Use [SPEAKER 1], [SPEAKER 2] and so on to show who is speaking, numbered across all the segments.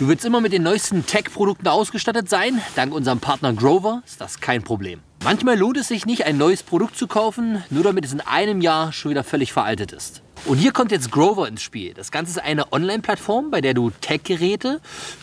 [SPEAKER 1] Du willst immer mit den neuesten Tech-Produkten ausgestattet sein? Dank unserem Partner Grover ist das kein Problem. Manchmal lohnt es sich nicht, ein neues Produkt zu kaufen, nur damit es in einem Jahr schon wieder völlig veraltet ist. Und hier kommt jetzt Grover ins Spiel. Das Ganze ist eine Online-Plattform, bei der du Tech-Geräte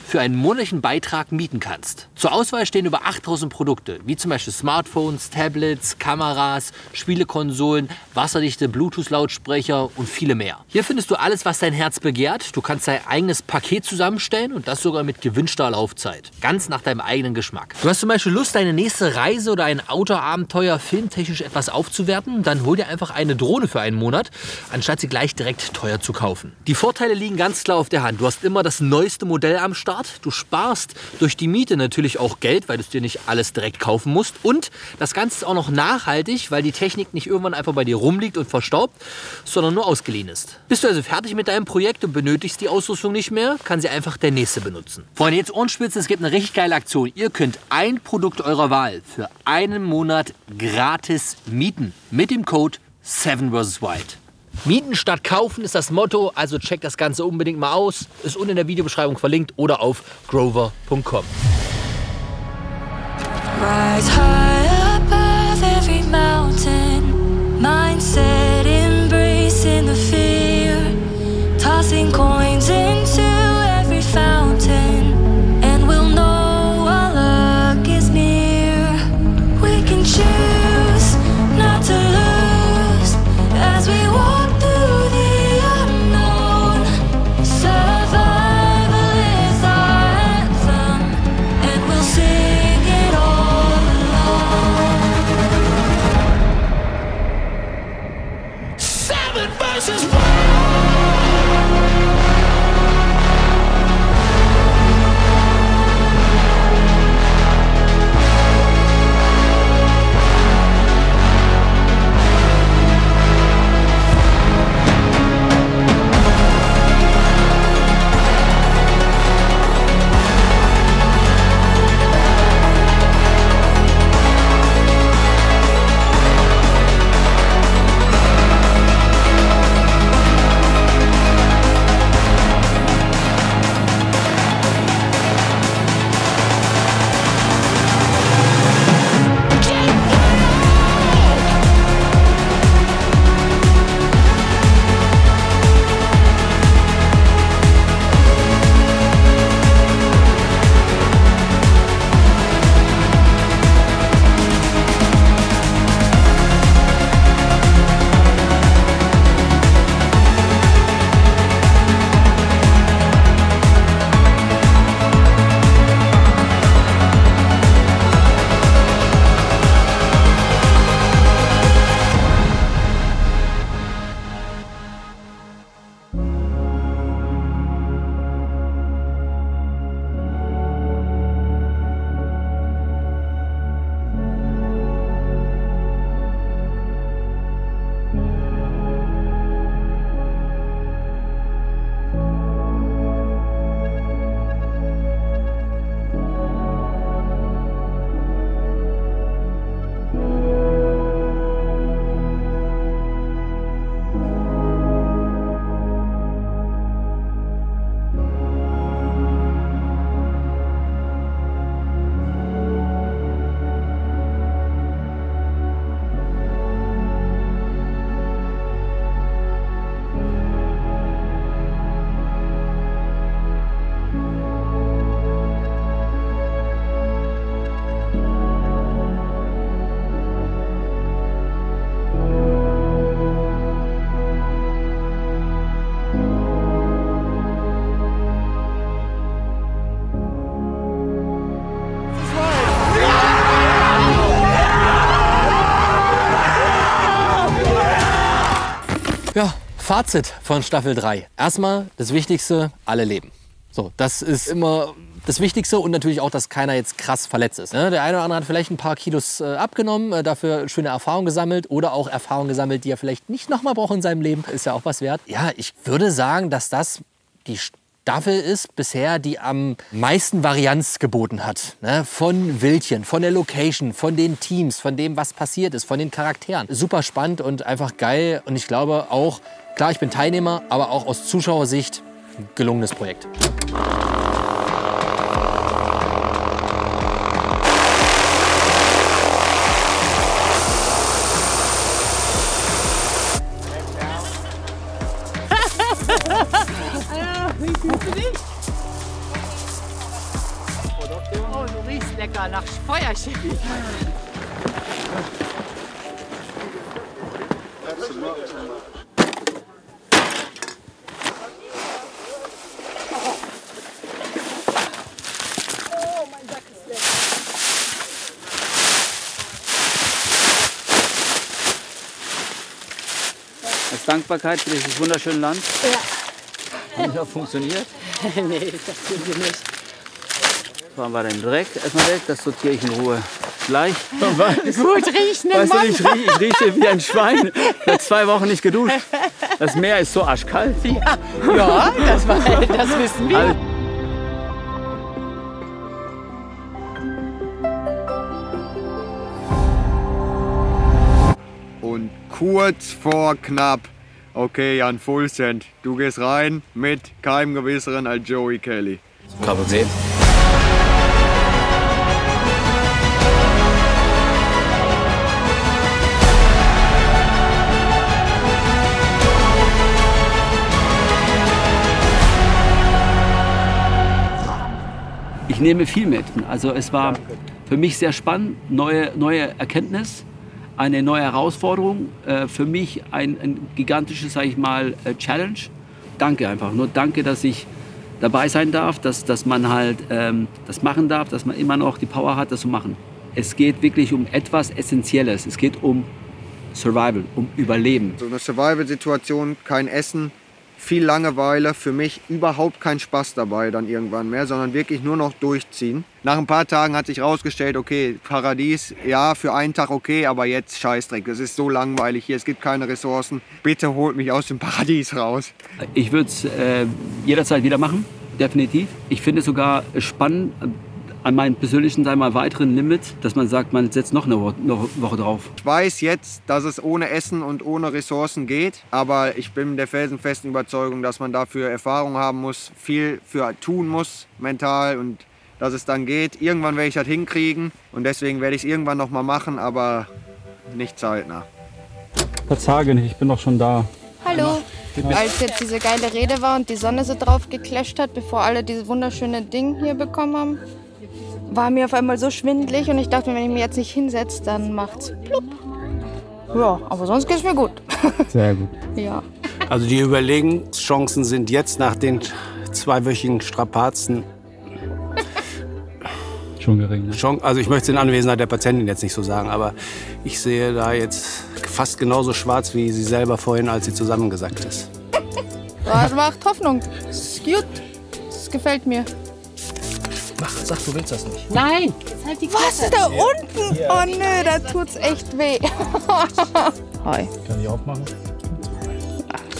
[SPEAKER 1] für einen monatlichen Beitrag mieten kannst. Zur Auswahl stehen über 8000 Produkte, wie zum Beispiel Smartphones, Tablets, Kameras, Spielekonsolen, wasserdichte Bluetooth-Lautsprecher und viele mehr. Hier findest du alles, was dein Herz begehrt. Du kannst dein eigenes Paket zusammenstellen und das sogar mit gewünschter Laufzeit. Ganz nach deinem eigenen Geschmack. Du hast zum Beispiel Lust, deine nächste Reise oder ein Outdoor-Abenteuer filmtechnisch etwas aufzuwerten? Dann hol dir einfach eine Drohne für einen Monat, anstatt sie gleich direkt teuer zu kaufen. Die Vorteile liegen ganz klar auf der Hand. Du hast immer das neueste Modell am Start. Du sparst durch die Miete natürlich auch Geld, weil du dir nicht alles direkt kaufen musst. Und das Ganze ist auch noch nachhaltig, weil die Technik nicht irgendwann einfach bei dir rumliegt und verstaubt, sondern nur ausgeliehen ist. Bist du also fertig mit deinem Projekt und benötigst die Ausrüstung nicht mehr, kann sie einfach der nächste benutzen. Freunde, jetzt Ohrenspitzen, es gibt eine richtig geile Aktion. Ihr könnt ein Produkt eurer Wahl für einen Monat gratis mieten mit dem Code 7 vs. White. Mieten statt kaufen ist das Motto, also checkt das Ganze unbedingt mal aus. Ist unten in der Videobeschreibung verlinkt oder auf grover.com. Fazit von Staffel 3. Erstmal das Wichtigste, alle leben. So, das ist immer das Wichtigste und natürlich auch, dass keiner jetzt krass verletzt ist. ne? Der eine oder andere hat vielleicht ein paar Kilos äh, abgenommen, äh, dafür schöne Erfahrungen gesammelt oder auch Erfahrungen gesammelt, die er vielleicht nicht nochmal braucht in seinem Leben. Ist ja auch was wert. Ja, ich würde sagen, dass das die Staffel ist bisher, die am meisten Varianz geboten hat. Ne? Von Wildchen, von der Location, von den Teams, von dem, was passiert ist, von den Charakteren. Super spannend und einfach geil. Und ich glaube auch, klar, ich bin Teilnehmer, aber auch aus Zuschauersicht ein gelungenes Projekt.
[SPEAKER 2] Dankbarkeit für dieses wunderschöne Land. Ja. Hat nicht auch funktioniert?
[SPEAKER 3] nee, das wir nicht.
[SPEAKER 2] Fahren wir den Dreck erstmal weg, das sortiere ich in Ruhe gleich.
[SPEAKER 3] Gut riechenden
[SPEAKER 2] Weißt du,
[SPEAKER 3] Mann.
[SPEAKER 2] ich, rie ich rieche wie ein Schwein. Seit zwei Wochen nicht geduscht. Das Meer ist so arschkalt.
[SPEAKER 3] Ja, das, war, das wissen wir.
[SPEAKER 2] Also,
[SPEAKER 4] Und kurz vor knapp. Okay, Jan Fulcent, du gehst rein mit keinem Gewisseren als Joey Kelly.
[SPEAKER 2] Kein Problem. Ich nehme viel mit. Also es war für mich sehr spannend, neue, neue Erkenntnis, eine neue Herausforderung, äh, für mich ein, ein gigantisches, sage ich mal, äh, Challenge. Danke einfach, nur danke, dass ich dabei sein darf, dass, dass man halt ähm, das machen darf, dass man immer noch die Power hat, das zu machen. Es geht wirklich um etwas Essentielles. Es geht um Survival, um Überleben.
[SPEAKER 4] So eine Survival-Situation, kein Essen, viel Langeweile, für mich überhaupt kein Spaß dabei dann irgendwann mehr, sondern wirklich nur noch durchziehen. Nach ein paar Tagen hat sich herausgestellt, okay, Paradies, ja, für einen Tag okay, aber jetzt Scheißdreck. Es ist so langweilig hier, es gibt keine Ressourcen. Bitte holt mich aus dem Paradies raus.
[SPEAKER 2] Ich würde es äh, jederzeit wieder machen, definitiv. Ich finde es sogar spannend an meinem persönlichen, sagen mal, weiteren Limit, dass man sagt, man setzt noch eine Woche, drauf.
[SPEAKER 4] Ich weiß jetzt, dass es ohne Essen und ohne Ressourcen geht, aber ich bin der felsenfesten Überzeugung, dass man dafür Erfahrung haben muss, viel für tun muss, mental und dass es dann geht. Irgendwann werde ich das hinkriegen und deswegen werde ich es irgendwann noch mal machen, aber nicht zeitnah.
[SPEAKER 5] Verzage nicht, ich bin doch schon da.
[SPEAKER 6] Hallo. Als jetzt diese geile Rede war und die Sonne so drauf geclasht hat, bevor alle dieses wunderschöne Ding hier bekommen haben, war mir auf einmal so schwindelig und ich dachte mir, wenn ich mich jetzt nicht hinsetze, dann macht's plupp. Ja, aber sonst geht's mir gut.
[SPEAKER 5] Sehr gut.
[SPEAKER 6] Ja.
[SPEAKER 7] Also die Überlegenschancen sind jetzt nach den zweiwöchigen Strapazen
[SPEAKER 5] Schon gering. Ne?
[SPEAKER 7] schon, also ich möchte es in Anwesenheit der Patientin jetzt nicht so sagen, aber ich sehe da jetzt fast genauso schwarz wie sie selber vorhin, als sie zusammengesackt ist.
[SPEAKER 6] Das macht Hoffnung. Das ist gut. Das gefällt mir.
[SPEAKER 7] Mach, sag, du willst das nicht.
[SPEAKER 3] Nein, jetzt halt die
[SPEAKER 6] Was ist da unten? Oh nö, da tut's echt weh. Hi.
[SPEAKER 5] Kann ich aufmachen?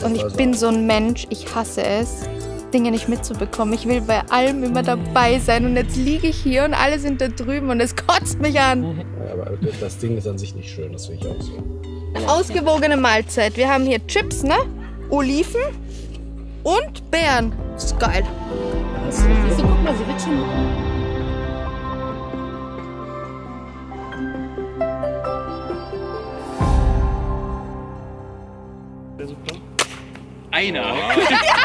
[SPEAKER 6] Und ich bin so ein Mensch, ich hasse es, Dinge nicht mitzubekommen. Ich will bei allem immer dabei sein. Und jetzt liege ich hier und alle sind da drüben und es kotzt mich an.
[SPEAKER 7] Aber das Ding ist an sich nicht schön, das will ich auch so.
[SPEAKER 6] Ausgewogene Mahlzeit. Wir haben hier Chips, ne? Oliven und Beeren. Das ist geil.
[SPEAKER 3] Siehst du, guck mal, sie wird schon.
[SPEAKER 6] War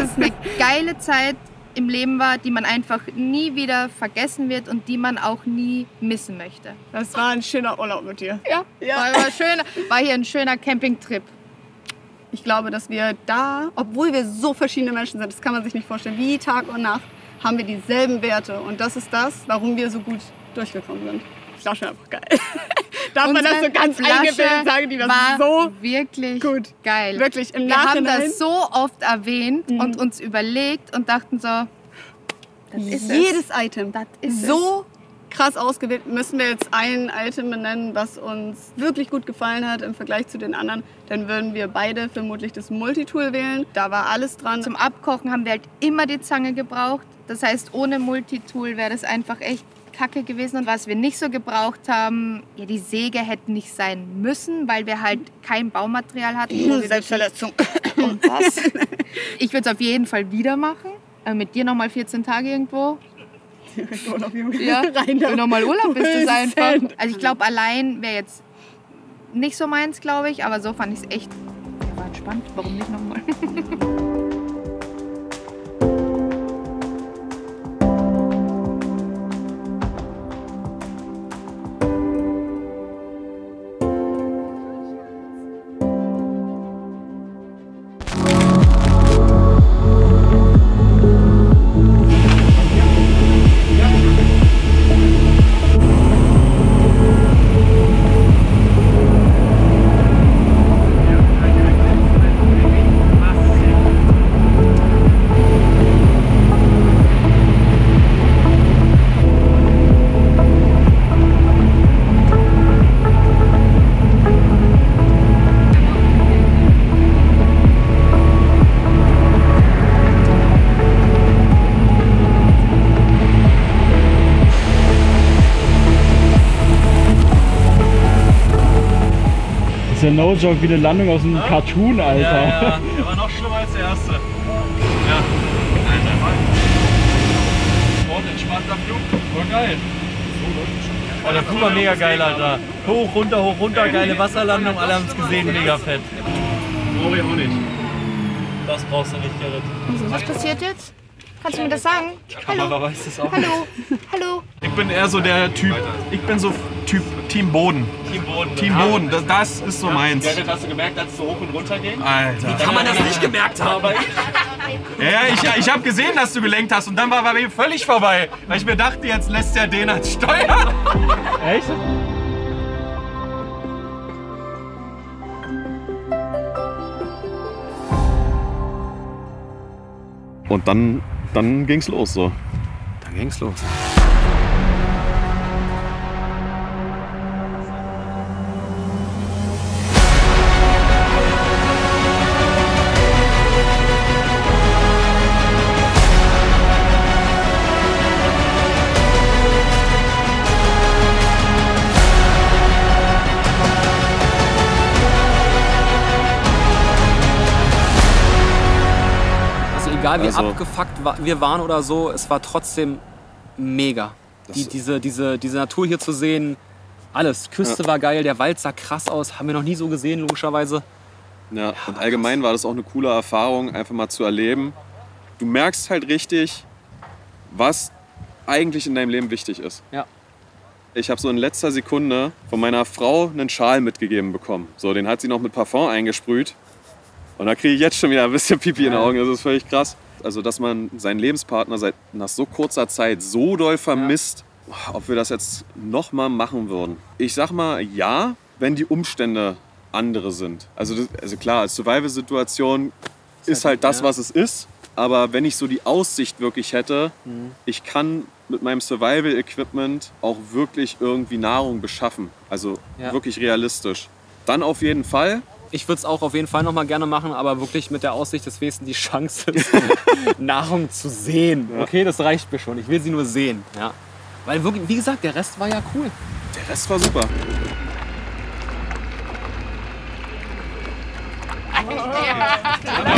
[SPEAKER 6] es eine geile Zeit im Leben war, die man einfach nie wieder vergessen wird und die man auch nie missen möchte.
[SPEAKER 8] Das war ein schöner Urlaub mit dir.
[SPEAKER 6] Ja, War, war, schön, war hier ein schöner Campingtrip.
[SPEAKER 8] Ich glaube, dass wir da, obwohl wir so verschiedene Menschen sind, das kann man sich nicht vorstellen, wie Tag und Nacht, haben wir dieselben Werte. Und das ist das, warum wir so gut durchgekommen sind. Flasche einfach geil. Darf man das so ganz
[SPEAKER 6] Flasche
[SPEAKER 8] eingebildet sagen, die das
[SPEAKER 6] war
[SPEAKER 8] so
[SPEAKER 6] wirklich
[SPEAKER 8] gut.
[SPEAKER 6] geil.
[SPEAKER 8] Wirklich, im
[SPEAKER 6] Wir haben
[SPEAKER 8] Nachhinein.
[SPEAKER 6] das so oft erwähnt und uns überlegt und dachten so, das ist
[SPEAKER 8] jedes
[SPEAKER 6] es.
[SPEAKER 8] Item
[SPEAKER 6] Das ist
[SPEAKER 8] so krass ausgewählt. Müssen wir jetzt ein Item benennen, was uns wirklich gut gefallen hat im Vergleich zu den anderen, dann würden wir beide vermutlich das Multitool wählen. Da war alles dran.
[SPEAKER 6] Zum Abkochen haben wir halt immer die Zange gebraucht. Das heißt, ohne Multitool wäre das einfach echt kacke gewesen. Und was wir nicht so gebraucht haben, ja, die Säge hätte nicht sein müssen, weil wir halt kein Baumaterial hatten.
[SPEAKER 8] Selbstverletzung.
[SPEAKER 6] Und was? Ich würde es auf jeden Fall wieder machen. Äh, mit dir nochmal 14 Tage irgendwo. Ja,
[SPEAKER 8] da.
[SPEAKER 6] nochmal Urlaub ist es einfach. Also ich glaube, allein wäre jetzt nicht so meins, glaube ich. Aber so fand ich es echt war entspannt. Warum nicht nochmal?
[SPEAKER 5] no joke wie eine Landung aus einem Cartoon, Alter.
[SPEAKER 9] Ja, ja, der war noch schlimmer als der erste. Ja, Alter, Mann. Sport, entspannter Flug, war geil. Oh, der Flug war mega geil, Alter. Hoch, runter, hoch, runter, geile Wasserlandung, alle haben es gesehen, mega fett. Brauche ich auch nicht. Das brauchst du nicht, Gerrit.
[SPEAKER 6] Was passiert jetzt? Kannst du mir das sagen?
[SPEAKER 9] Kamera
[SPEAKER 6] Hallo?
[SPEAKER 9] weiß das auch
[SPEAKER 6] Hallo? Hallo?
[SPEAKER 9] Ich bin eher so der Typ, ich bin so Typ Team Boden. Team Boden. Team Boden, das, das ist so meins.
[SPEAKER 10] Gerrit, hast du gemerkt, als es so hoch und runter ging?
[SPEAKER 9] Alter.
[SPEAKER 10] Wie kann man das nicht gemerkt haben?
[SPEAKER 9] Ja, ich, ich habe gesehen, dass du gelenkt hast und dann war bei mir völlig vorbei. Weil ich mir dachte, jetzt lässt er den als Steuer.
[SPEAKER 5] Echt?
[SPEAKER 11] Und dann, dann ging's los so.
[SPEAKER 7] Dann ging's los.
[SPEAKER 12] Egal wie
[SPEAKER 11] Also-
[SPEAKER 12] abgefuckt wir waren oder so, es war trotzdem mega. Die, diese, diese, diese Natur hier zu sehen, alles. Küste
[SPEAKER 11] Ja.
[SPEAKER 12] war geil, der Wald sah krass aus, haben wir noch nie so gesehen, logischerweise.
[SPEAKER 11] Ja, und allgemein war das auch eine coole Erfahrung, einfach mal zu erleben. Du merkst halt richtig, was eigentlich in deinem Leben wichtig ist.
[SPEAKER 12] Ja.
[SPEAKER 11] Ich habe so in letzter Sekunde von meiner Frau einen Schal mitgegeben bekommen. So, den hat sie noch mit Parfum eingesprüht. Und da kriege ich jetzt schon wieder ein bisschen Pipi in den Augen. Das ist völlig krass. Also, dass man seinen Lebenspartner seit nach so kurzer Zeit so doll vermisst, ob wir das jetzt noch mal machen würden. Ich sag mal ja, wenn die Umstände andere sind. Also, das, also klar, als Survival-Situation ist halt das, was es ist. Aber wenn ich so die Aussicht wirklich hätte,
[SPEAKER 12] Mhm.
[SPEAKER 11] ich kann mit meinem Survival-Equipment auch wirklich irgendwie Nahrung beschaffen. Also
[SPEAKER 12] Ja.
[SPEAKER 11] wirklich realistisch. Dann auf jeden Fall.
[SPEAKER 12] Ich würde es auch auf jeden Fall noch mal gerne machen, aber wirklich mit der Aussicht, dass wenigstens die Chance ist, Nahrung zu sehen. Okay, das reicht mir schon. Ich will sie nur sehen. Ja. Weil wirklich, wie gesagt, der Rest war ja cool.
[SPEAKER 11] Der Rest war super.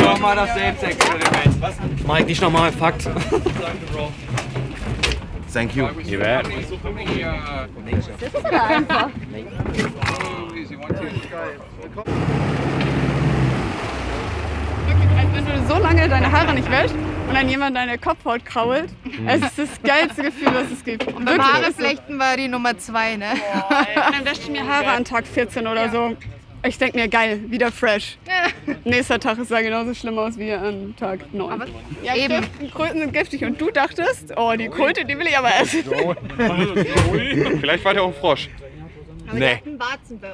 [SPEAKER 10] Mach mal das Selbstexperiment.
[SPEAKER 12] Mike, nicht nochmal, Fakt.
[SPEAKER 10] Thank you. You bet.
[SPEAKER 8] einfach. Wirklich, als wenn du so lange deine Haare nicht wäschst und dann jemand deine Kopfhaut krault. Es ist das geilste Gefühl, was es gibt.
[SPEAKER 6] Und beim Haareflechten war die Nummer zwei, ne?
[SPEAKER 8] Und dann wäsche ich mir Haare an Tag 14 oder so. Ich denke mir, geil, wieder fresh. Nächster Tag sah genauso schlimm aus wie an Tag 9. ja,
[SPEAKER 6] eben.
[SPEAKER 8] Kröten, Kröten sind giftig und du dachtest, oh, die Kröte, die will ich aber essen.
[SPEAKER 13] Vielleicht war der auch ein Frosch.
[SPEAKER 4] Nee.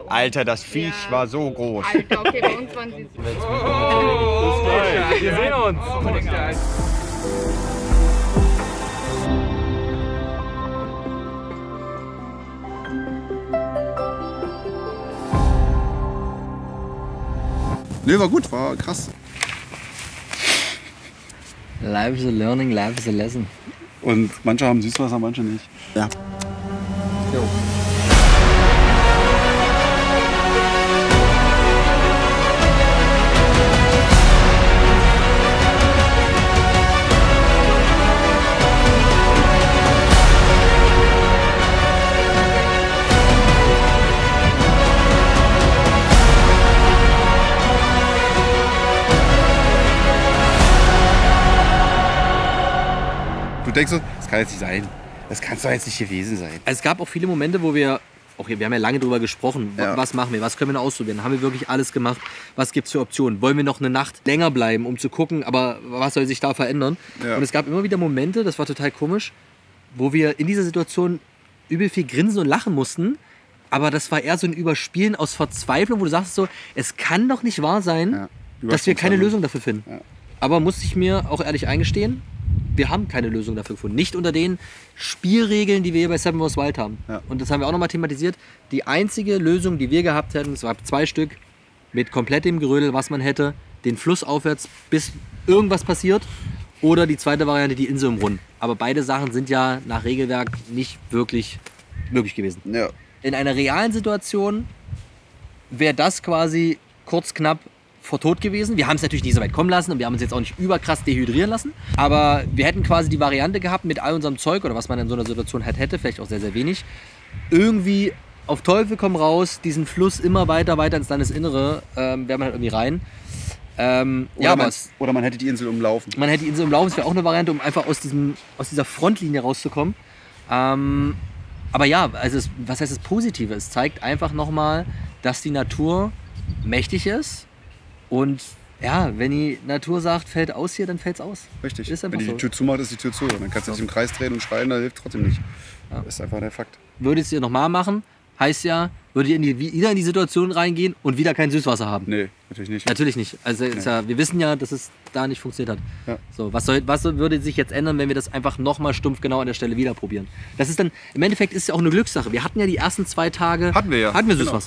[SPEAKER 4] Alter, das Viech war so groß.
[SPEAKER 6] Alter, okay, bei uns waren sie so.
[SPEAKER 10] Wir sehen uns.
[SPEAKER 4] Nee, war gut, war krass.
[SPEAKER 1] Life is a learning, life is a lesson.
[SPEAKER 14] Und manche haben Süßwasser, manche nicht.
[SPEAKER 15] Ja. Du denkst so, das kann jetzt nicht sein. Das kann es doch jetzt nicht gewesen sein.
[SPEAKER 16] Also es gab auch viele Momente, wo wir, auch wir haben ja lange drüber gesprochen,
[SPEAKER 15] Ja.
[SPEAKER 16] was machen wir, was können wir noch ausprobieren, haben wir wirklich alles gemacht, was gibt es für Optionen, wollen wir noch eine Nacht länger bleiben, um zu gucken, aber was soll sich da verändern?
[SPEAKER 15] Ja.
[SPEAKER 16] Und es gab immer wieder Momente, das war total komisch, wo wir in dieser Situation übel viel grinsen und lachen mussten, aber das war eher so ein Überspielen aus Verzweiflung, wo du sagst so, es kann doch nicht wahr sein, dass wir keine. Lösung dafür finden. Aber muss ich mir auch ehrlich eingestehen, wir haben keine Lösung dafür gefunden. Nicht unter den Spielregeln, die wir hier bei Seven Wars Wild haben. Und das haben wir auch nochmal thematisiert. Die einzige Lösung, die wir gehabt hätten, es war zwei Stück, mit komplett dem Gerödel, was man hätte, den Fluss aufwärts, bis irgendwas passiert. Oder die zweite Variante, die Insel im Rund. Aber beide Sachen sind ja nach Regelwerk nicht wirklich möglich gewesen. In einer realen Situation wäre das quasi kurz knapp vor Tod gewesen. Wir haben es natürlich nicht so weit kommen lassen und wir haben uns jetzt auch nicht überkrass dehydrieren lassen. Aber wir hätten quasi die Variante gehabt mit all unserem Zeug oder was man in so einer Situation halt hätte, vielleicht auch sehr, sehr wenig, irgendwie auf Teufel komm raus, diesen Fluss immer weiter, weiter ins Landesinnere, ähm, wäre man halt irgendwie rein. Ähm,
[SPEAKER 14] Oder,
[SPEAKER 16] ja,
[SPEAKER 14] man,
[SPEAKER 16] es,
[SPEAKER 14] oder man hätte die Insel umlaufen.
[SPEAKER 16] man hätte die Insel umlaufen, das wäre auch eine Variante, um einfach aus, diesem, aus dieser Frontlinie rauszukommen. Ähm, aber ja, also es, was heißt das Positive? Es zeigt einfach nochmal, dass die Natur mächtig ist und ja, wenn die Natur sagt, fällt aus hier, dann fällt es aus.
[SPEAKER 14] Richtig.
[SPEAKER 16] Ist
[SPEAKER 14] Wenn die
[SPEAKER 16] so.
[SPEAKER 14] Tür zumacht, ist die Tür zu. Dann kannst du dich im Kreis drehen und schreien, da hilft trotzdem nicht. Das ist einfach der Fakt.
[SPEAKER 16] Würdet ihr nochmal machen, heißt ja, würdet ihr in die, wieder in die Situation reingehen und wieder kein Süßwasser haben?
[SPEAKER 14] Nee, natürlich nicht.
[SPEAKER 16] Natürlich nicht. Also
[SPEAKER 14] Nee.
[SPEAKER 16] ja, wir wissen ja, dass es da nicht funktioniert hat.
[SPEAKER 14] Ja.
[SPEAKER 16] So, was, soll, was würde sich jetzt ändern, wenn wir das einfach nochmal stumpf genau an der Stelle wieder probieren? Das ist dann, im Endeffekt ist es ja auch eine Glückssache. Wir hatten ja die ersten zwei Tage,
[SPEAKER 14] Hatten wir ja,
[SPEAKER 16] hatten wir
[SPEAKER 14] genau.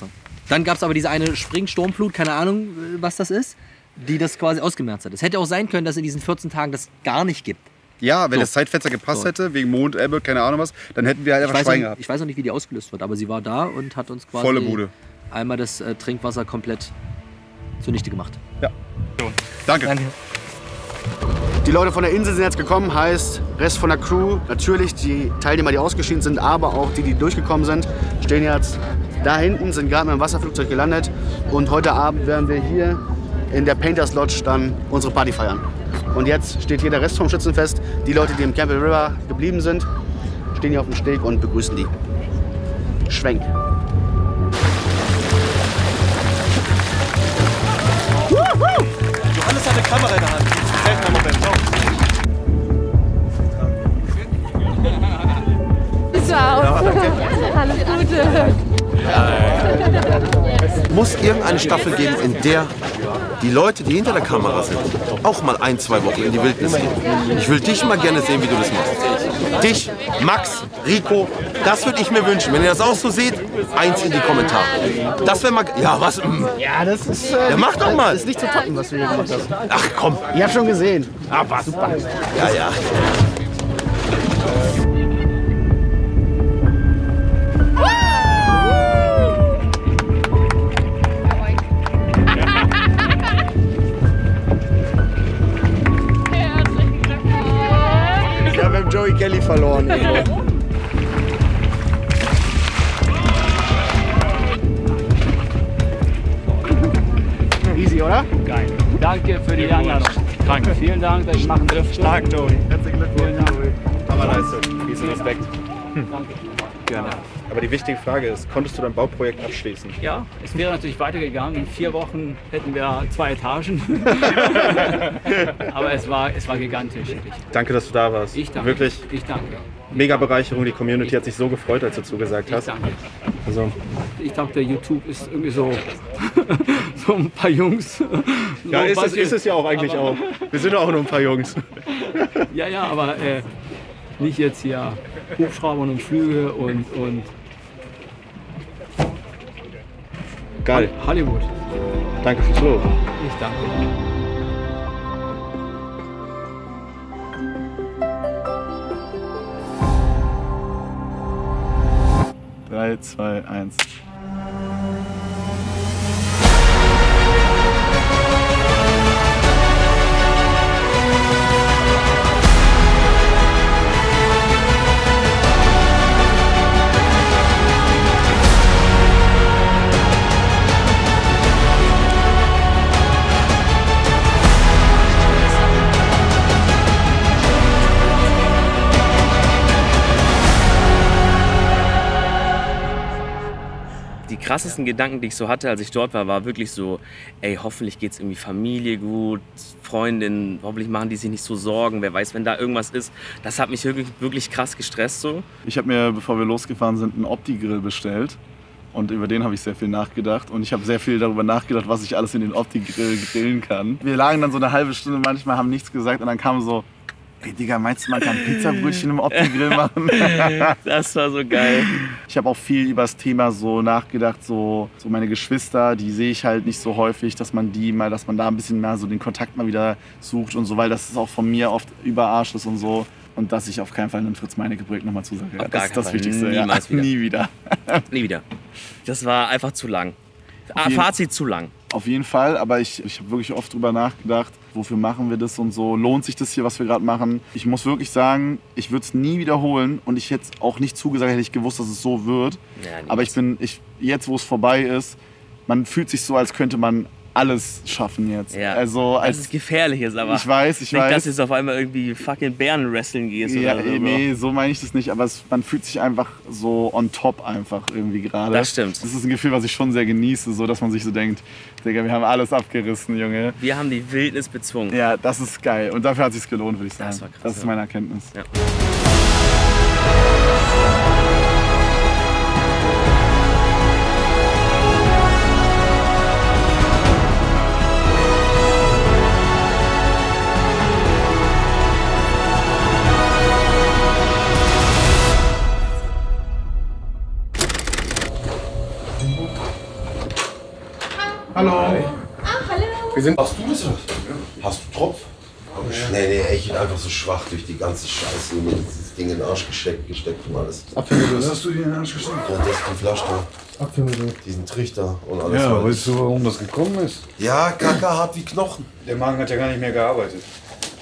[SPEAKER 16] Dann gab es aber diese eine Springsturmflut, keine Ahnung, äh, was das ist, die das quasi ausgemerzt hat. Es hätte auch sein können, dass in diesen 14 Tagen das gar nicht gibt.
[SPEAKER 14] Ja, wenn
[SPEAKER 16] So.
[SPEAKER 14] das Zeitfenster gepasst
[SPEAKER 16] So.
[SPEAKER 14] hätte, wegen Mond, Ebbe, keine Ahnung was, dann hätten wir halt
[SPEAKER 16] Ich
[SPEAKER 14] einfach
[SPEAKER 16] weiß,
[SPEAKER 14] Schwein
[SPEAKER 16] noch,
[SPEAKER 14] gehabt.
[SPEAKER 16] ich weiß noch nicht, wie die ausgelöst wird, aber sie war da und hat uns quasi
[SPEAKER 14] Volle Bude.
[SPEAKER 16] einmal das äh, Trinkwasser komplett zunichte gemacht.
[SPEAKER 14] Ja. Danke.
[SPEAKER 16] Danke.
[SPEAKER 15] Die Leute von der Insel sind jetzt gekommen, heißt Rest von der Crew, natürlich die Teilnehmer, die ausgeschieden sind, aber auch die, die durchgekommen sind, stehen jetzt da hinten, sind gerade mit dem Wasserflugzeug gelandet und heute Abend werden wir hier in der Painters Lodge dann unsere Party feiern. Und jetzt steht hier der Rest vom Schützenfest. Die Leute, die im Campbell River geblieben sind, stehen hier auf dem Steg und begrüßen die. Schwenk.
[SPEAKER 17] Irgendeine Staffel geben, in der die Leute, die hinter der Kamera sind, auch mal ein, zwei Wochen in die Wildnis gehen. Ich will dich mal gerne sehen, wie du das machst. Dich, Max, Rico, das würde ich mir wünschen. Wenn ihr das auch so seht, eins in die Kommentare. Das wäre mal... Ja, was? mm.
[SPEAKER 15] Ja, das ist. Äh,
[SPEAKER 17] Ja, mach doch mal.
[SPEAKER 15] Das ist nicht zu toppen, was du hier gemacht hast.
[SPEAKER 17] Ach komm.
[SPEAKER 15] Ich hab schon gesehen.
[SPEAKER 17] Ah, was?
[SPEAKER 15] Super.
[SPEAKER 17] Ja, ja.
[SPEAKER 2] Krank. Vielen Dank, dass ich machen durfte.
[SPEAKER 18] Stark, Joey. Herzlichen
[SPEAKER 2] Vielen Dank.
[SPEAKER 18] Hammerleistung. Riesen Respekt.
[SPEAKER 2] Danke.
[SPEAKER 18] Gerne. Aber die wichtige Frage ist, konntest du dein Bauprojekt abschließen?
[SPEAKER 2] Ja, es wäre natürlich weitergegangen. In vier Wochen hätten wir zwei Etagen. Aber es war, es war gigantisch.
[SPEAKER 18] Danke, dass du da warst.
[SPEAKER 2] Ich danke.
[SPEAKER 18] Wirklich
[SPEAKER 2] Ich danke.
[SPEAKER 18] Mega Bereicherung. Die Community hat sich so gefreut, als du zugesagt hast. Also,
[SPEAKER 2] Ich dachte, YouTube ist irgendwie so, so ein paar Jungs.
[SPEAKER 18] ja, ist, es, ist es ja auch eigentlich
[SPEAKER 2] Aber-
[SPEAKER 18] auch. Wir sind ja auch nur ein paar Jungs.
[SPEAKER 2] Ja, ja, aber äh, nicht jetzt hier Hubschrauber und Flüge und, und
[SPEAKER 18] Geil.
[SPEAKER 2] Hollywood.
[SPEAKER 18] Danke fürs Lob.
[SPEAKER 2] Ich danke.
[SPEAKER 9] 3, 2, 1.
[SPEAKER 19] krassesten Gedanken, die ich so hatte, als ich dort war, war wirklich so, ey, hoffentlich geht's irgendwie Familie gut, Freundin, hoffentlich machen die sich nicht so Sorgen, wer weiß, wenn da irgendwas ist. Das hat mich wirklich, wirklich krass gestresst so.
[SPEAKER 9] Ich habe mir, bevor wir losgefahren sind, einen Opti-Grill bestellt. Und über den habe ich sehr viel nachgedacht. Und ich habe sehr viel darüber nachgedacht, was ich alles in den Opti-Grill grillen kann. Wir lagen dann so eine halbe Stunde manchmal, haben nichts gesagt. Und dann kam so, ey Digga, meinst du, man kann Pizzabrötchen im Opti-Grill machen?
[SPEAKER 19] das war so geil.
[SPEAKER 9] Ich habe auch viel über das Thema so nachgedacht, so, so meine Geschwister, die sehe ich halt nicht so häufig, dass man die mal, dass man da ein bisschen mehr so den Kontakt mal wieder sucht und so, weil das ist auch von mir oft überarscht ist und so. Und dass ich auf keinen Fall einen Fritz Meinecke Projekt nochmal zusage.
[SPEAKER 19] Auf
[SPEAKER 9] das ist das
[SPEAKER 19] Fall.
[SPEAKER 9] Wichtigste.
[SPEAKER 19] Niemals
[SPEAKER 9] ja.
[SPEAKER 19] wieder.
[SPEAKER 9] Nie wieder.
[SPEAKER 19] Nie wieder. Das war einfach zu lang. Ah, Fazit zu lang.
[SPEAKER 9] Auf jeden Fall, aber ich, ich habe wirklich oft drüber nachgedacht, wofür machen wir das und so. Lohnt sich das hier, was wir gerade machen? Ich muss wirklich sagen, ich würde es nie wiederholen und ich hätte auch nicht zugesagt, hätte ich gewusst, dass es so wird.
[SPEAKER 19] Ja,
[SPEAKER 9] aber ich bin, ich, jetzt wo es vorbei ist, man fühlt sich so, als könnte man alles schaffen jetzt.
[SPEAKER 19] Ja.
[SPEAKER 9] Also
[SPEAKER 19] das
[SPEAKER 9] als
[SPEAKER 19] ist gefährlich jetzt aber.
[SPEAKER 9] Ich weiß, ich
[SPEAKER 19] Nicht,
[SPEAKER 9] weiß.
[SPEAKER 19] dass du jetzt auf einmal irgendwie fucking Bären wresteln gehst
[SPEAKER 9] ja,
[SPEAKER 19] oder so.
[SPEAKER 9] nee, so meine ich das nicht, aber es, man fühlt sich einfach so on top einfach irgendwie gerade.
[SPEAKER 19] Das stimmt.
[SPEAKER 9] Das ist ein Gefühl, was ich schon sehr genieße, so dass man sich so denkt, Digga, wir haben alles abgerissen, Junge.
[SPEAKER 19] Wir haben die Wildnis bezwungen.
[SPEAKER 9] Ja, das ist geil. Und dafür hat es sich gelohnt, würde ich sagen.
[SPEAKER 19] Das war krass,
[SPEAKER 9] das ist meine Erkenntnis.
[SPEAKER 19] Ja.
[SPEAKER 14] Hallo.
[SPEAKER 17] Wir sind Hast du das? Hast du Tropf? Nee, nee, ey, ich bin einfach so schwach durch die ganze Scheiße. Mir dieses Ding in den Arsch gesteckt, gesteckt und alles.
[SPEAKER 14] Apfelmittel. Was hast du dir in den Arsch gesteckt?
[SPEAKER 17] Ja, das ist die Flasche da.
[SPEAKER 14] Apfelmittel.
[SPEAKER 17] Diesen Trichter und alles.
[SPEAKER 14] Ja,
[SPEAKER 17] weil-
[SPEAKER 14] weißt du, warum das gekommen ist?
[SPEAKER 17] Ja, Kaka hart wie Knochen.
[SPEAKER 14] Der Magen hat ja gar nicht mehr gearbeitet.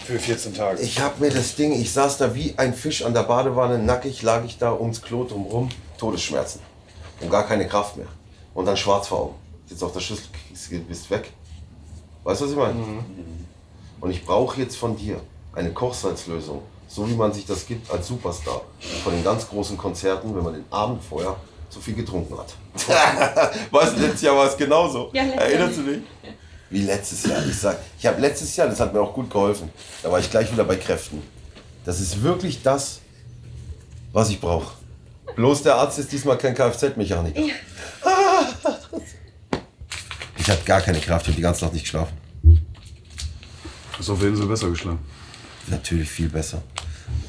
[SPEAKER 14] Für 14 Tage.
[SPEAKER 17] Ich hab mir das Ding, ich saß da wie ein Fisch an der Badewanne, nackig lag ich da ums Klo drumrum, Todesschmerzen. Und gar keine Kraft mehr. Und dann schwarz vor Augen. Jetzt auf der Schüssel, du bist weg. Weißt du, was ich meine? Und ich brauche jetzt von dir eine Kochsalzlösung, so wie man sich das gibt als Superstar. Von den ganz großen Konzerten, wenn man den Abend vorher zu viel getrunken hat. weißt du, letztes Jahr war es genauso.
[SPEAKER 20] Ja.
[SPEAKER 17] Erinnerst du dich? Wie letztes Jahr. Ich sag, ich habe letztes Jahr, das hat mir auch gut geholfen. Da war ich gleich wieder bei Kräften. Das ist wirklich das, was ich brauche. Bloß der Arzt ist diesmal kein Kfz-Mechaniker. Ich hatte gar keine Kraft, ich habe die ganze Nacht nicht geschlafen.
[SPEAKER 14] Hast du auf der Insel besser geschlafen?
[SPEAKER 17] Natürlich viel besser.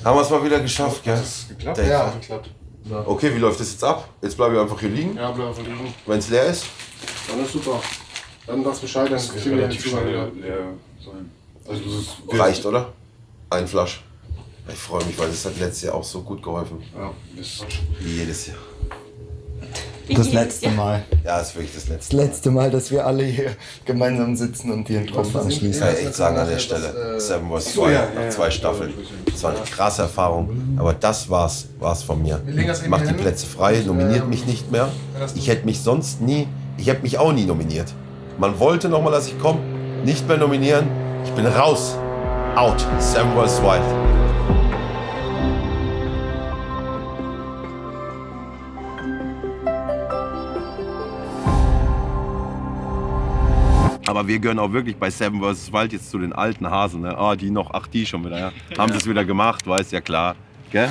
[SPEAKER 17] Haben wir es mal wieder geschafft, gell?
[SPEAKER 14] Hat das geklappt?
[SPEAKER 17] Dave.
[SPEAKER 14] Ja, hat geklappt. Ja.
[SPEAKER 17] Okay, wie läuft das jetzt ab? Jetzt bleiben wir einfach hier liegen.
[SPEAKER 14] Ja, bleib einfach liegen.
[SPEAKER 17] Wenn es leer ist?
[SPEAKER 14] Dann ist super. Dann sagst Bescheid, dann
[SPEAKER 17] Das
[SPEAKER 14] kriegen wir den Zugang leer sein. Also das ist
[SPEAKER 17] Reicht, oder? Ein Flasch. Ich freue mich, weil das hat letztes Jahr auch so gut geholfen.
[SPEAKER 14] Ja, das
[SPEAKER 17] Wie jedes Jahr.
[SPEAKER 21] Das letzte Mal.
[SPEAKER 17] Ja, das ist wirklich das letzte
[SPEAKER 21] Das letzte Mal, dass wir alle hier gemeinsam sitzen und einen Tropf anschließen.
[SPEAKER 17] Ich kann echt sagen an der Stelle, Seven Wars
[SPEAKER 21] Ach so,
[SPEAKER 17] 2,
[SPEAKER 21] ja,
[SPEAKER 17] nach
[SPEAKER 21] ja,
[SPEAKER 17] zwei
[SPEAKER 21] ja.
[SPEAKER 17] Staffeln. Das war eine krasse Erfahrung, aber das war's, war's von mir. Macht die. Plätze frei, nominiert
[SPEAKER 14] Ähm,
[SPEAKER 17] mich nicht mehr. Ich hätte mich sonst nie, ich hätte mich auch nie nominiert. Man wollte noch mal, dass ich komme, nicht mehr nominieren. Ich bin raus. Out. Seven Wars Wild. Aber wir gehören auch wirklich bei Seven vs. Wild jetzt zu den alten Hasen. Ne? Ah, die noch, ach die schon wieder. Ja. Haben sie es wieder gemacht, weiß ja klar. Gell?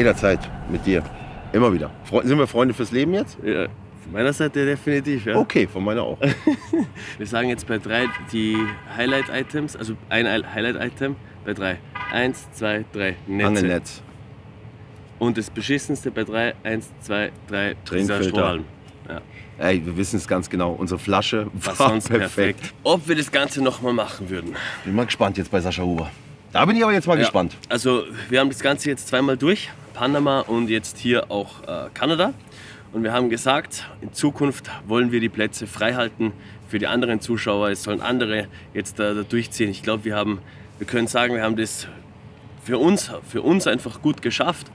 [SPEAKER 17] Jederzeit mit dir. Immer wieder. Fre sind wir Freunde fürs Leben jetzt?
[SPEAKER 22] Von meiner Seite definitiv, ja.
[SPEAKER 17] Okay, von meiner auch.
[SPEAKER 22] Wir sagen jetzt bei drei die Highlight-Items, also ein Highlight-Item bei drei. Eins, zwei, drei, Netze.
[SPEAKER 17] Angelnetz.
[SPEAKER 22] Und das beschissenste bei drei, eins, zwei, drei,
[SPEAKER 17] Trinkfilter.
[SPEAKER 22] Strohhalm. Ja.
[SPEAKER 17] Ey, wir wissen es ganz genau. Unsere Flasche
[SPEAKER 22] Was
[SPEAKER 17] war
[SPEAKER 22] sonst perfekt. Ob wir das Ganze nochmal machen würden.
[SPEAKER 17] Bin mal gespannt jetzt bei Sascha Huber. Da bin ich aber jetzt mal
[SPEAKER 22] Ja.
[SPEAKER 17] gespannt.
[SPEAKER 22] Also wir haben das Ganze jetzt zweimal durch, Panama und jetzt hier auch äh, Kanada. Und wir haben gesagt, in Zukunft wollen wir die Plätze frei halten für die anderen Zuschauer. Es sollen andere jetzt da, da durchziehen. Ich glaube, wir haben, wir können sagen, wir haben das für uns, für uns einfach gut geschafft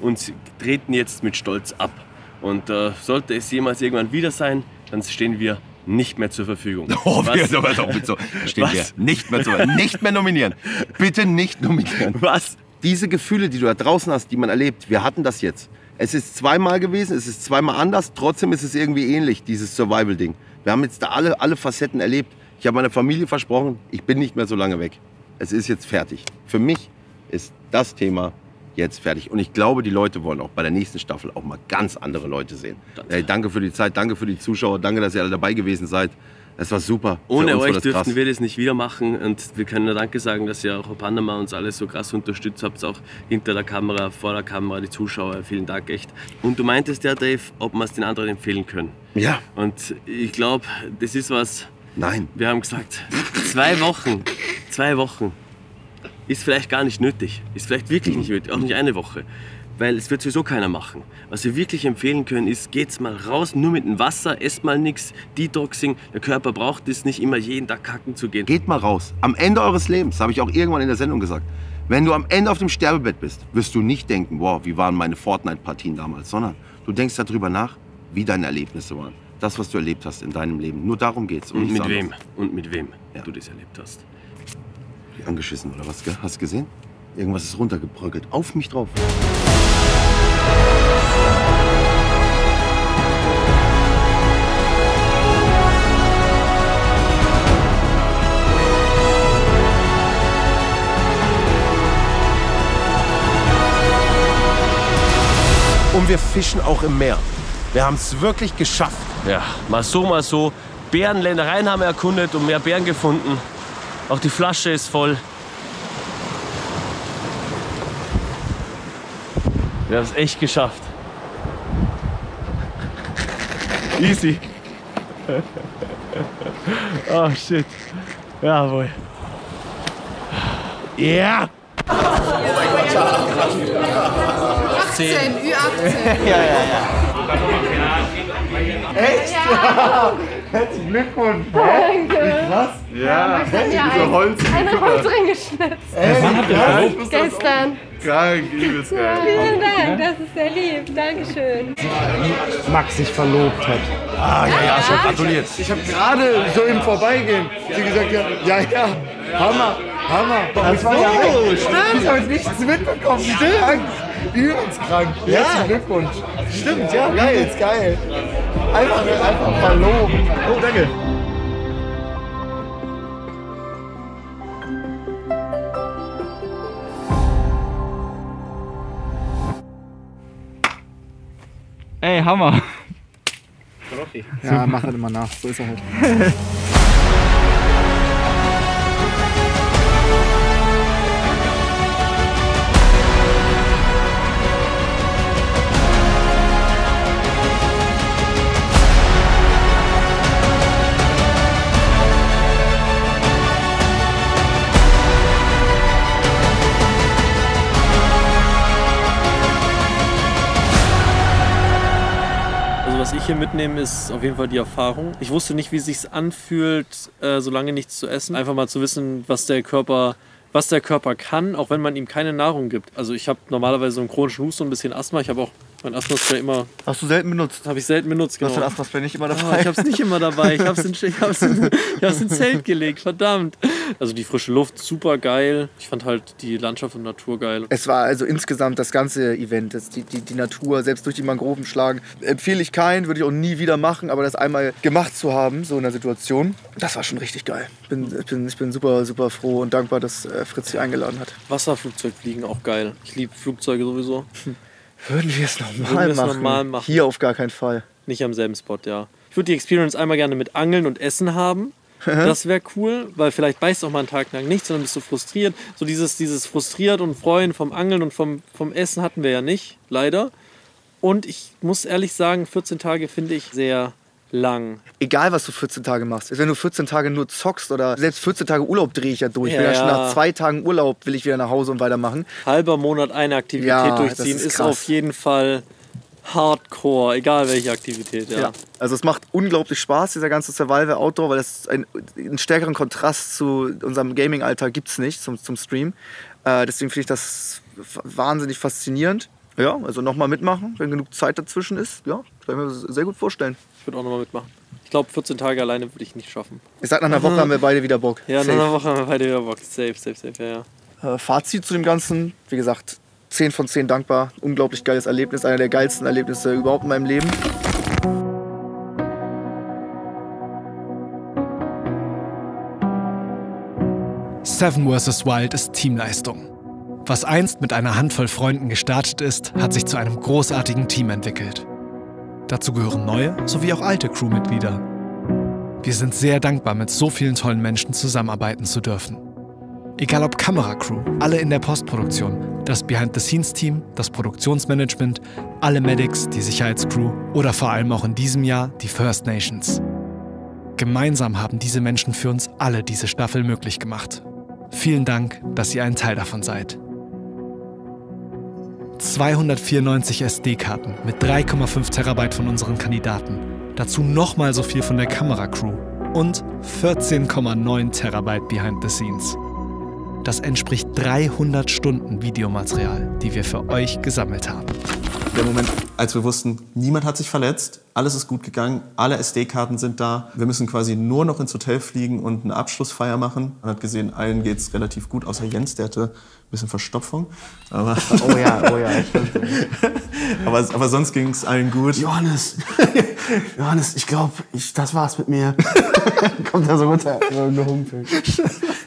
[SPEAKER 22] und treten jetzt mit Stolz ab. Und äh, sollte es jemals irgendwann wieder sein, dann stehen wir nicht mehr zur Verfügung.
[SPEAKER 17] Oh, wir sind aber doch mit so. Stehen wir
[SPEAKER 22] Was?
[SPEAKER 17] nicht mehr, zu, nicht mehr nominieren. Bitte nicht nominieren.
[SPEAKER 22] Was?
[SPEAKER 17] Diese Gefühle, die du da draußen hast, die man erlebt, wir hatten das jetzt. Es ist zweimal gewesen, es ist zweimal anders, trotzdem ist es irgendwie ähnlich, dieses Survival-Ding. Wir haben jetzt da alle, alle Facetten erlebt. Ich habe meiner Familie versprochen, ich bin nicht mehr so lange weg. Es ist jetzt fertig. Für mich ist das Thema jetzt fertig. Und ich glaube, die Leute wollen auch bei der nächsten Staffel auch mal ganz andere Leute sehen. Ey, danke für die Zeit, danke für die Zuschauer, danke, dass ihr alle dabei gewesen seid. Es war super.
[SPEAKER 22] Ohne euch dürften
[SPEAKER 17] krass.
[SPEAKER 22] wir das nicht wieder machen und wir können nur Danke sagen, dass ihr auch auf Panama uns alle so krass unterstützt habt, auch hinter der Kamera, vor der Kamera, die Zuschauer. Vielen Dank, echt. Und du meintest ja, Dave, ob wir es den anderen empfehlen können.
[SPEAKER 17] Ja.
[SPEAKER 22] Und ich glaube, das ist was.
[SPEAKER 17] Nein.
[SPEAKER 22] Wir haben gesagt, zwei Wochen, zwei Wochen ist vielleicht gar nicht nötig. Ist vielleicht wirklich nicht nötig, auch nicht eine Woche. Weil es wird sowieso keiner machen. Was wir wirklich empfehlen können, ist, geht's mal raus, nur mit dem Wasser, esst mal nichts, Detoxing. Der Körper braucht es nicht immer jeden Tag kacken zu gehen.
[SPEAKER 17] Geht mal raus. Am Ende eures Lebens, habe ich auch irgendwann in der Sendung gesagt, wenn du am Ende auf dem Sterbebett bist, wirst du nicht denken, wow, wie waren meine Fortnite-Partien damals, sondern du denkst darüber nach, wie deine Erlebnisse waren. Das, was du erlebt hast in deinem Leben. Nur darum geht's.
[SPEAKER 22] Und
[SPEAKER 17] nichts
[SPEAKER 22] mit wem? Und mit wem du das erlebt hast.
[SPEAKER 17] Angeschissen oder was? gell? Hast du gesehen? Irgendwas ist runtergebröckelt. Auf mich drauf. Und wir fischen auch im Meer. Wir haben es wirklich geschafft.
[SPEAKER 22] Ja, mal so, mal so. Bärenländereien haben wir erkundet und mehr Bären gefunden. Auch die Flasche ist voll. Wir haben es echt geschafft. Easy. oh shit. Jawohl.
[SPEAKER 17] Ja!
[SPEAKER 6] 18, Ü18.
[SPEAKER 10] Ja, ja,
[SPEAKER 6] ja.
[SPEAKER 10] Echt?
[SPEAKER 6] Ja.
[SPEAKER 10] Herzlichen Glückwunsch.
[SPEAKER 6] Danke.
[SPEAKER 10] Krass.
[SPEAKER 6] Ja, ja
[SPEAKER 10] Diese
[SPEAKER 6] ein,
[SPEAKER 10] Holz.
[SPEAKER 6] eine Holz reingeschnitzt.
[SPEAKER 10] Ey, Wann habt ihr
[SPEAKER 6] Ja? Gestern.
[SPEAKER 10] Krank, übelst
[SPEAKER 6] Ja, vielen Dank, das ist sehr lieb. Dankeschön.
[SPEAKER 5] Max sich verlobt hat.
[SPEAKER 17] Ah, ja, ja, schon gratuliert.
[SPEAKER 10] Ich habe gerade so im Vorbeigehen sie gesagt, ja, ja, ja, Hammer, Hammer.
[SPEAKER 5] Das war ja
[SPEAKER 10] oh, stimmt. Ich habe nichts mitbekommen. Krank, übelst krank.
[SPEAKER 5] Ja.
[SPEAKER 10] Herzlichen Glückwunsch. Stimmt, ja, geil, ist geil. Einfach, einfach verlobt. Oh, danke.
[SPEAKER 5] Ey, Hammer.
[SPEAKER 23] Ja, mach halt immer nach. So ist er halt.
[SPEAKER 24] Also was ich hier mitnehme, ist auf jeden Fall die Erfahrung. Ich wusste nicht, wie es sich anfühlt, äh, so lange nichts zu essen. Einfach mal zu wissen, was der Körper, was der Körper kann, auch wenn man ihm keine Nahrung gibt. Also ich habe normalerweise so einen chronischen Husten und ein bisschen Asthma. Ich habe auch mein Asthma-Spray immer.
[SPEAKER 10] Hast du selten benutzt?
[SPEAKER 24] Habe ich selten benutzt,
[SPEAKER 10] Du
[SPEAKER 24] genau.
[SPEAKER 10] hast dein Asthma-Spray nicht immer dabei.
[SPEAKER 24] Ah, ich habe es nicht immer dabei. Ich habe es in, ich hab's in, ich hab's in Zelt gelegt, verdammt. Also die frische Luft, super geil. Ich fand halt die Landschaft und Natur geil.
[SPEAKER 23] Es war also insgesamt das ganze Event, das, die, die, die Natur, selbst durch die Mangroven schlagen. Empfehle ich keinen, würde ich auch nie wieder machen, aber das einmal gemacht zu haben, so in der Situation, das war schon richtig geil. Bin, ich, bin, ich bin super, super froh und dankbar, dass äh, Fritz hier eingeladen hat.
[SPEAKER 24] Wasserflugzeugfliegen auch geil. Ich liebe Flugzeuge sowieso.
[SPEAKER 23] Würden wir es normal, machen?
[SPEAKER 24] normal machen?
[SPEAKER 23] Hier auf gar keinen Fall.
[SPEAKER 24] nicht am selben Spot, ja. Ich würde die Experience einmal gerne mit Angeln und Essen haben. Das wäre cool, weil vielleicht beißt auch mal einen Tag lang nichts und dann bist du frustriert. So dieses, dieses frustriert und freuen vom Angeln und vom, vom Essen hatten wir ja nicht, leider. Und ich muss ehrlich sagen, 14 Tage finde ich sehr lang.
[SPEAKER 23] Egal, was du 14 Tage machst. Wenn du 14 Tage nur zockst oder selbst 14 Tage Urlaub drehe ich ja durch.
[SPEAKER 24] Ja,
[SPEAKER 23] ja schon nach zwei Tagen Urlaub will ich wieder nach Hause und weitermachen.
[SPEAKER 24] Halber Monat eine Aktivität
[SPEAKER 23] Ja,
[SPEAKER 24] durchziehen
[SPEAKER 23] ist
[SPEAKER 24] ist, auf jeden Fall hardcore, egal welche Aktivität, ja.
[SPEAKER 23] Ja. Also es macht unglaublich Spaß, dieser ganze Survival Outdoor, weil das ein, einen stärkeren Kontrast zu unserem Gaming-Alltag gibt es nicht, zum, zum Stream. Äh, deswegen finde ich das wahnsinnig faszinierend. Ja, also nochmal mitmachen, wenn genug Zeit dazwischen ist. Ja, kann ich mir das sehr gut vorstellen.
[SPEAKER 24] Ich würde auch nochmal mitmachen. Ich glaube, 14 Tage alleine würde ich nicht schaffen.
[SPEAKER 23] Ich sag, nach einer Woche haben wir beide wieder Bock.
[SPEAKER 24] Ja, nach
[SPEAKER 23] Safe.
[SPEAKER 24] einer Woche haben wir beide wieder Bock. Safe, safe, safe, ja, ja.
[SPEAKER 23] Äh, Fazit zu dem Ganzen, wie gesagt, 10 von 10 dankbar. Unglaublich geiles Erlebnis, einer der geilsten Erlebnisse überhaupt in meinem Leben.
[SPEAKER 25] Seven vs. Wild ist Teamleistung. Was einst mit einer Handvoll Freunden gestartet ist, hat sich zu einem großartigen Team entwickelt. Dazu gehören neue sowie auch alte Crewmitglieder. Wir sind sehr dankbar, mit so vielen tollen Menschen zusammenarbeiten zu dürfen. Egal ob Kameracrew, alle in der Postproduktion, das Behind-the-Scenes-Team, das Produktionsmanagement, alle Medics, die Sicherheitscrew oder vor allem auch in diesem Jahr die First Nations. Gemeinsam haben diese Menschen für uns alle diese Staffel möglich gemacht. Vielen Dank, dass ihr ein Teil davon seid. 294 SD-Karten mit 3,5 Terabyte von unseren Kandidaten. Dazu nochmal so viel von der Kameracrew. Und 14,9 Terabyte Behind the Scenes. Das entspricht 300 Stunden Videomaterial, die wir für euch gesammelt haben.
[SPEAKER 26] Der Moment, als wir wussten, niemand hat sich verletzt, alles ist gut gegangen, alle SD-Karten sind da. Wir müssen quasi nur noch ins Hotel fliegen und eine Abschlussfeier machen. Man hat gesehen, allen geht es relativ gut, außer Jens, der hatte ein bisschen Verstopfung. Aber
[SPEAKER 15] Oh ja, oh ja, stimmt.
[SPEAKER 26] aber, aber sonst ging es allen gut.
[SPEAKER 15] Johannes, Johannes, ich glaube, ich, das war's mit mir. Kommt da so runter, so gehumpelt.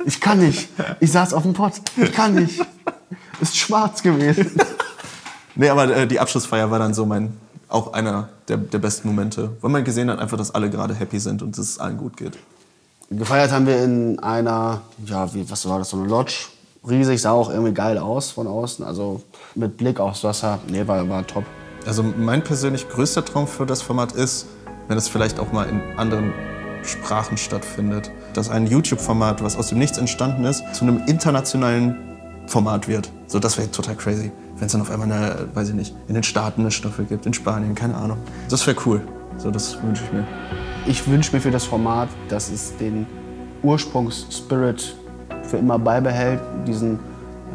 [SPEAKER 15] Ich kann nicht. Ich saß auf dem Pott. Ich kann nicht. Ist schwarz gewesen.
[SPEAKER 26] Nee, aber äh, die Abschlussfeier war dann so mein, auch einer der, der besten Momente, weil man gesehen hat einfach, dass alle gerade happy sind und dass es allen gut geht.
[SPEAKER 15] Gefeiert haben wir in einer, ja, wie, was war das, so eine Lodge. Riesig, sah auch irgendwie geil aus von außen. Also mit Blick aufs Wasser. Nee, war, war top.
[SPEAKER 26] Also mein persönlich größter Traum für das Format ist, wenn es vielleicht auch mal in anderen Sprachen stattfindet, dass ein YouTube-Format, was aus dem Nichts entstanden ist, zu einem internationalen Format wird. So, das wäre total crazy, wenn es dann auf einmal, eine, weiß ich nicht, in den Staaten eine Staffel gibt, in Spanien, keine Ahnung. Das wäre cool. So, das wünsche ich mir.
[SPEAKER 15] Ich wünsche mir für das Format, dass es den Ursprungsspirit für immer beibehält, diesen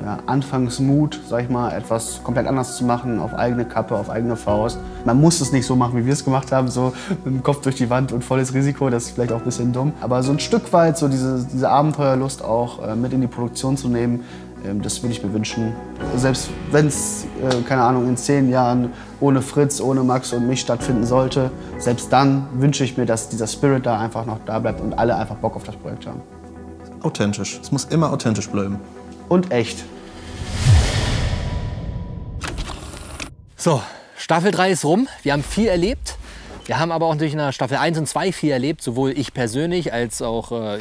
[SPEAKER 15] ja, Anfangsmut, sag ich mal, etwas komplett anders zu machen, auf eigene Kappe, auf eigene Faust. Man muss es nicht so machen, wie wir es gemacht haben, so mit dem Kopf durch die Wand und volles Risiko, das ist vielleicht auch ein bisschen dumm. Aber so ein Stück weit so diese, diese Abenteuerlust auch äh, mit in die Produktion zu nehmen, ähm, das würde ich mir wünschen. Selbst wenn es, äh, keine Ahnung, in zehn Jahren ohne Fritz, ohne Max und mich stattfinden sollte, selbst dann wünsche ich mir, dass dieser Spirit da einfach noch da bleibt und alle einfach Bock auf das Projekt haben.
[SPEAKER 26] Authentisch. Es muss immer authentisch bleiben.
[SPEAKER 15] Und echt.
[SPEAKER 1] So, Staffel 3 ist rum. Wir haben viel erlebt. Wir haben aber auch natürlich in der Staffel 1 und 2 viel erlebt, sowohl ich persönlich als auch äh,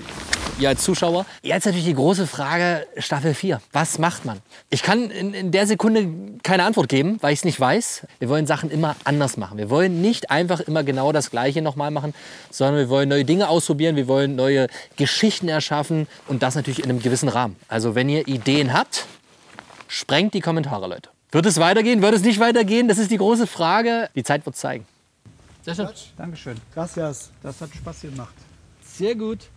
[SPEAKER 1] ihr als Zuschauer. Jetzt natürlich die große Frage, Staffel 4. Was macht man? Ich kann in, in der Sekunde keine Antwort geben, weil ich es nicht weiß. Wir wollen Sachen immer anders machen. Wir wollen nicht einfach immer genau das Gleiche nochmal machen, sondern wir wollen neue Dinge ausprobieren, wir wollen neue Geschichten erschaffen und das natürlich in einem gewissen Rahmen. Also wenn ihr Ideen habt, sprengt die Kommentare, Leute. Wird es weitergehen? Wird es nicht weitergehen? Das ist die große Frage. Die Zeit wird zeigen. Sehr schön.
[SPEAKER 27] Dankeschön. Gracias. Das hat Spaß gemacht.
[SPEAKER 1] Sehr gut.